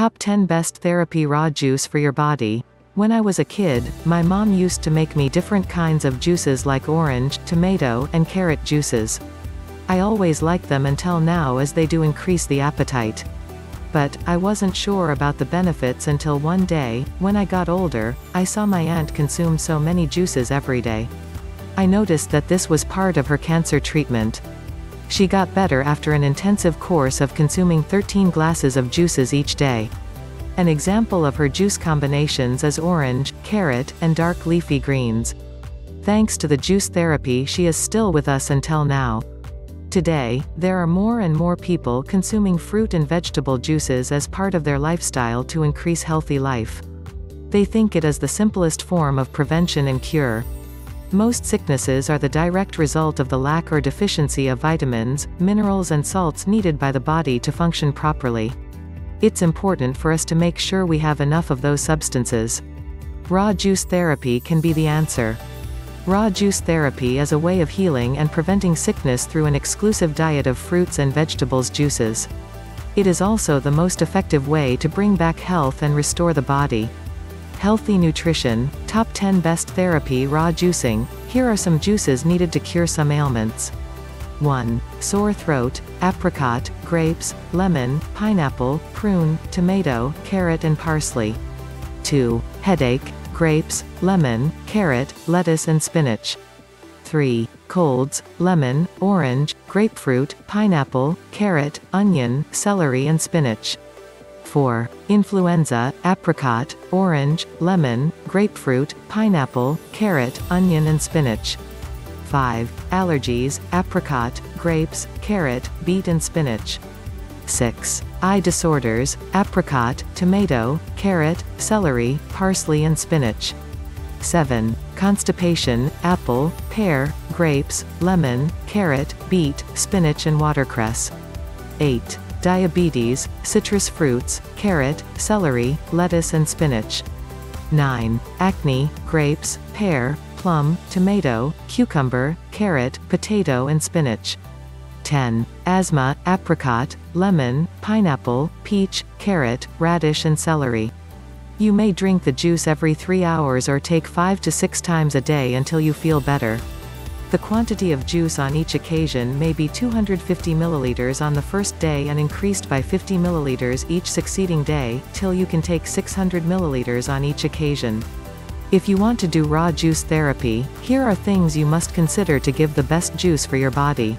Top 10 Best Therapy Raw Juice for Your Body. When I was a kid, my mom used to make me different kinds of juices like orange, tomato, and carrot juices. I always liked them until now as they do increase the appetite. But, I wasn't sure about the benefits until one day, when I got older, I saw my aunt consume so many juices every day. I noticed that this was part of her cancer treatment. She got better after an intensive course of consuming 13 glasses of juices each day. An example of her juice combinations is orange, carrot, and dark leafy greens. Thanks to the juice therapy she is still with us until now. Today, there are more and more people consuming fruit and vegetable juices as part of their lifestyle to increase healthy life. They think it is the simplest form of prevention and cure. Most sicknesses are the direct result of the lack or deficiency of vitamins, minerals and salts needed by the body to function properly. It's important for us to make sure we have enough of those substances. Raw juice therapy can be the answer. Raw juice therapy is a way of healing and preventing sickness through an exclusive diet of fruits and vegetables juices. It is also the most effective way to bring back health and restore the body. Healthy Nutrition, Top 10 Best Therapy Raw Juicing, here are some juices needed to cure some ailments. 1. Sore throat, apricot, grapes, lemon, pineapple, prune, tomato, carrot and parsley. 2. Headache, grapes, lemon, carrot, lettuce and spinach. 3. Colds, lemon, orange, grapefruit, pineapple, carrot, onion, celery and spinach. 4. Influenza, apricot, orange, lemon, grapefruit, pineapple, carrot, onion and spinach. 5. Allergies, apricot, grapes, carrot, beet and spinach. 6. Eye disorders, apricot, tomato, carrot, celery, parsley and spinach. 7. Constipation, apple, pear, grapes, lemon, carrot, beet, spinach and watercress. 8 diabetes, citrus fruits, carrot, celery, lettuce and spinach. 9. Acne, grapes, pear, plum, tomato, cucumber, carrot, potato and spinach. 10. Asthma, apricot, lemon, pineapple, peach, carrot, radish and celery. You may drink the juice every 3 hours or take 5 to 6 times a day until you feel better. The quantity of juice on each occasion may be 250 milliliters on the first day and increased by 50 milliliters each succeeding day, till you can take 600 milliliters on each occasion. If you want to do raw juice therapy, here are things you must consider to give the best juice for your body.